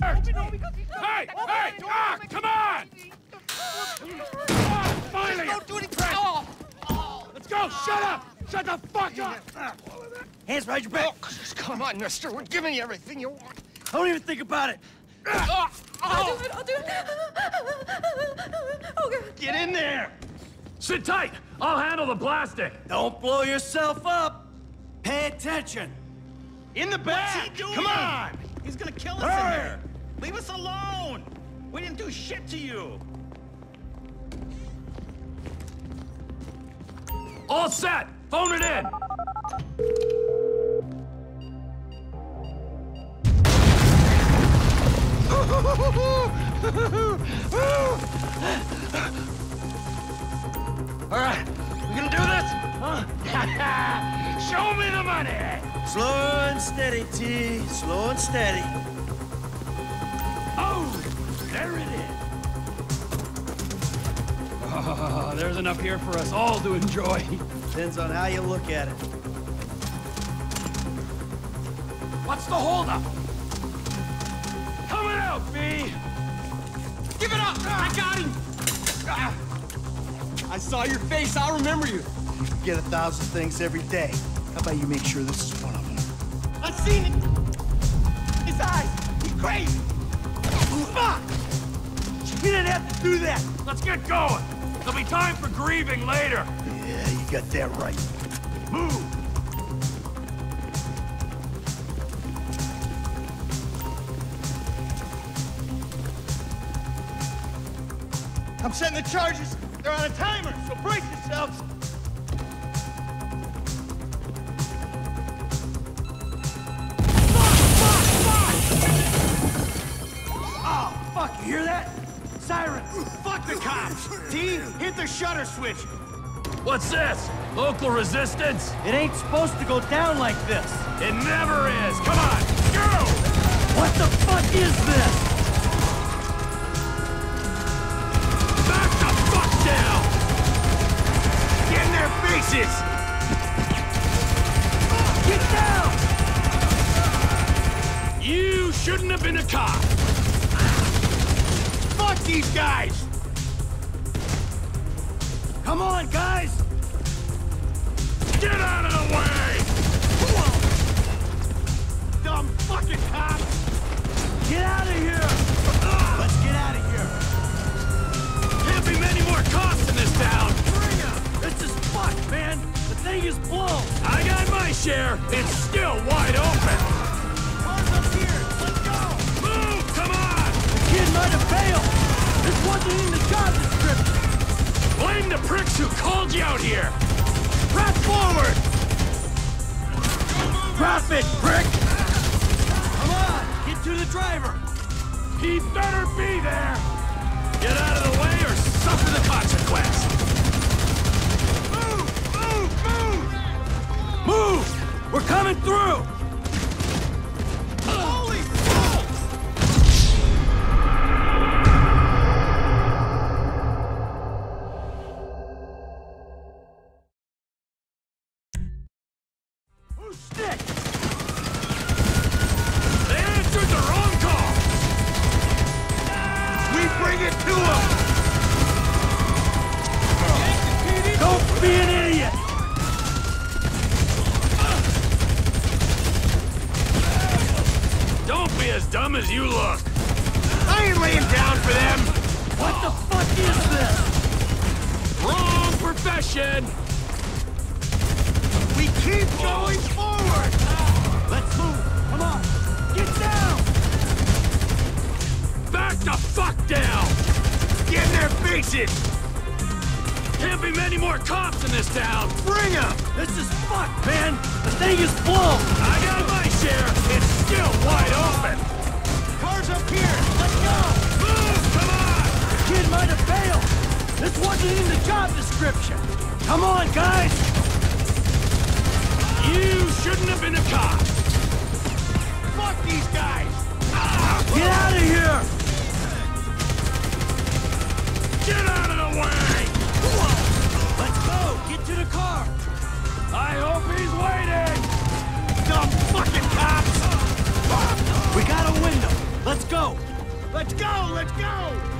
hurt! Hey! Hey! Ah! Come on! Ah, finally! Don't do any crap! Let's go! Shut up! Shut the fuck up! Hands behind your back. Oh, come on, mister. We're giving you everything you want. I Don't even think about it. Ah, I'll oh, do it, I'll do it. Oh, God. Get in there. Sit tight! I'll handle the plastic! Don't blow yourself up. Pay attention. In the back! What's he doing? Come on! He's gonna kill us in Hurry! Here! Leave us alone! We didn't do shit to you! All set! Phone it in! All right, we gonna do this? Huh? Show me the money! Slow and steady, T. Slow and steady. Enough here for us all to enjoy. Depends on how you look at it. What's the holdup? Coming out, B! Give it up! I got him! I saw your face. I'll remember you. You get a thousand things every day. How about you make sure this is one of them? I seen it. His eyes. He's crazy. Fuck! You didn't have to do that. Let's get going! There'll be time for grieving later! Yeah, you got that right. Move! I'm setting the charges. They're on a timer, so brace yourselves. Oh, fuck, you hear that? Siren. Fuck the cops! T, hit the shutter switch! What's this? Local resistance? It ain't supposed to go down like this. It never is! Come on! Go! What the fuck is this? Back the fuck down! Get in their faces! Get down! You shouldn't have been a cop! These guys! Come on, guys! Get out of the way! Dumb fucking cops! Get out of here! Let's get out of here! Can't be many more cops in this town! This is fucked, man! The thing is blown! I got my share! It's still wide open! Cars up here! Let's go! Move! Come on! The kid might have failed! This wasn't in the job description! Blame the pricks who called you out here! Press forward! Drop it, prick! Come on! Get to the driver! He better be there! Get out of the way or suffer the consequence! Move! Move! Move! Move! We're coming through! Wrong! We keep going forward! Let's move! Come on! Get down! Back the fuck down! Get in their faces! Can't be many more cops in this town! Bring them! This is fucked, man! The thing is blown! I got my share! It's still wide open! Cars up here! Let's go! Move! Come on! The kid might have failed! This wasn't in the job description! Come on, guys! You shouldn't have been a cop! Fuck these guys! Ah! Get out of here! Get out of the way! Let's go! Get to the car! I hope he's waiting! Dumb fucking cops! We got a window! Let's go! took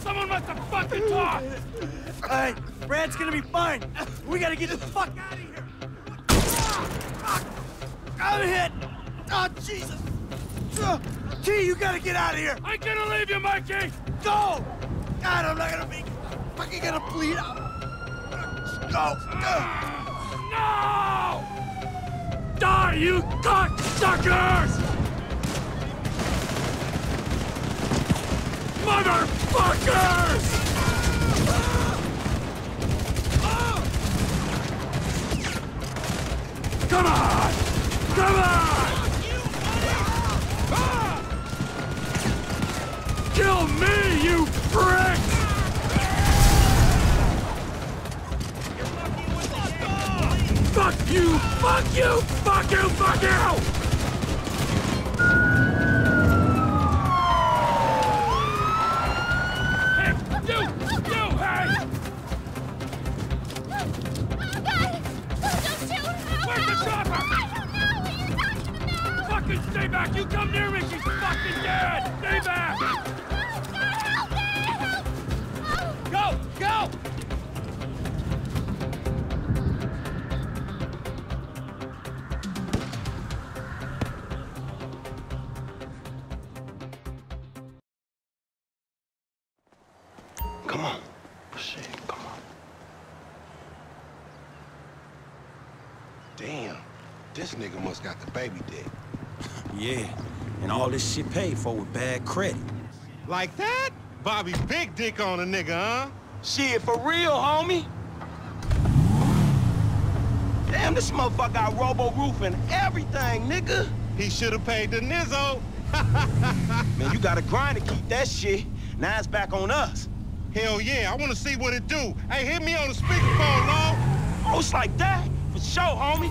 Someone must have fucking talked! Alright, Brad's gonna be fine! We gotta get the fuck out of here! I'm hit! Oh, Jesus! T, you gotta get out of here! I'm gonna leave you, Mikey! Go! God, I'm not gonna be fucking gonna bleed out! Go! Uh, No! Die, you cocksuckers! Motherfuckers! Come on! Come on! Kill me, you prick! Fuck you! Fuck you! Fuck you! Fuck you! Fucking stay back! You come near me, she's fucking dead! Stay back! Go! Go! Come on. Shit, come on. Damn. This nigga must got the baby dick. Yeah, and all this shit paid for with bad credit. Like that? Bobby big dick on a nigga, huh? Shit, for real, homie? Damn, this motherfucker got robo-roof and everything, nigga. He should have paid the nizzo. Man, you gotta grind to keep that shit. Now it's back on us. Hell yeah, I want to see what it do. Hey, hit me on the speakerphone, Law. Oh, it's like that? For sure, homie.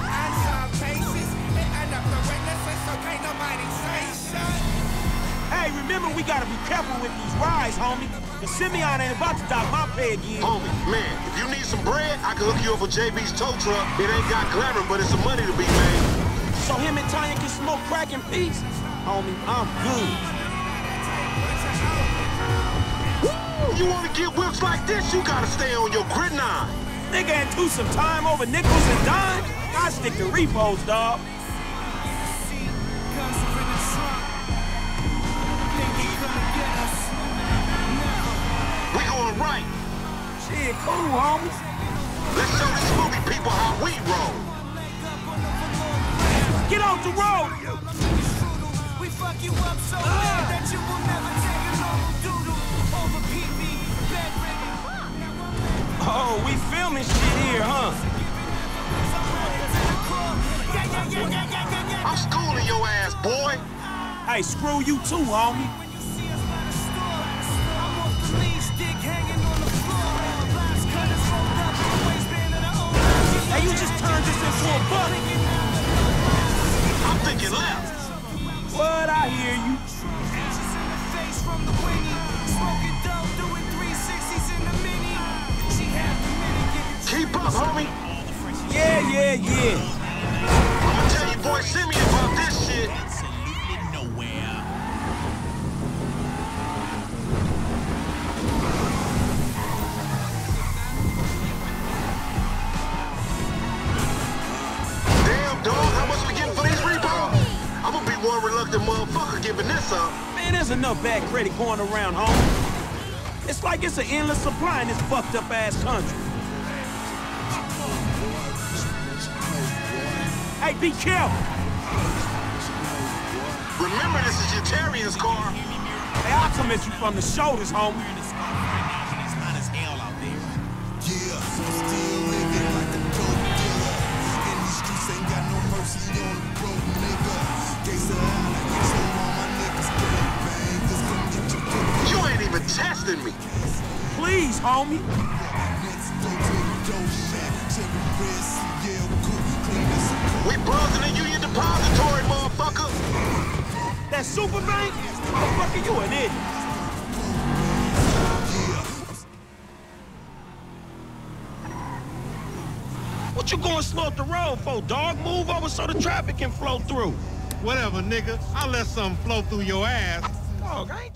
we gotta be careful with these rides, homie. The Simeon ain't about to dock my pay again. Homie, man, if you need some bread, I can hook you up with JB's tow truck. It ain't got glamour, but it's some money to be made. So him and Tonya can smoke crack in peace? Homie, I'm good. You wanna get whips like this, you gotta stay on your grit nine. Nigga ain't do some time over nickels and dimes? I stick to repos, dawg. right. Shit, cool, homies. Let's show these movie people how we roll. Get off the road, you. We fuck you up so bad that you will never take a normal doodle over PB. Oh, we filming shit here, huh? I'm schooling your ass, boy. Hey, screw you too, homie. You just turned this into a buck. There's enough bad credit going around, homie. It's like it's an endless supply in this fucked up ass country. Hey, be careful. Remember, this is your Terrier's car. Hey, I'll come at you from the shoulders, homie. Yeah, testing me. Please, homie. next door to the dope shack. Cherry red, CL, cook, clean as a We buzzing the Union Depository, motherfucker. That super bank? Motherfucker, you an idiot. What you going slow up the road for, dog? Move over so the traffic can flow through. Whatever, nigga. I'll let something flow through your ass. Dog, I ain't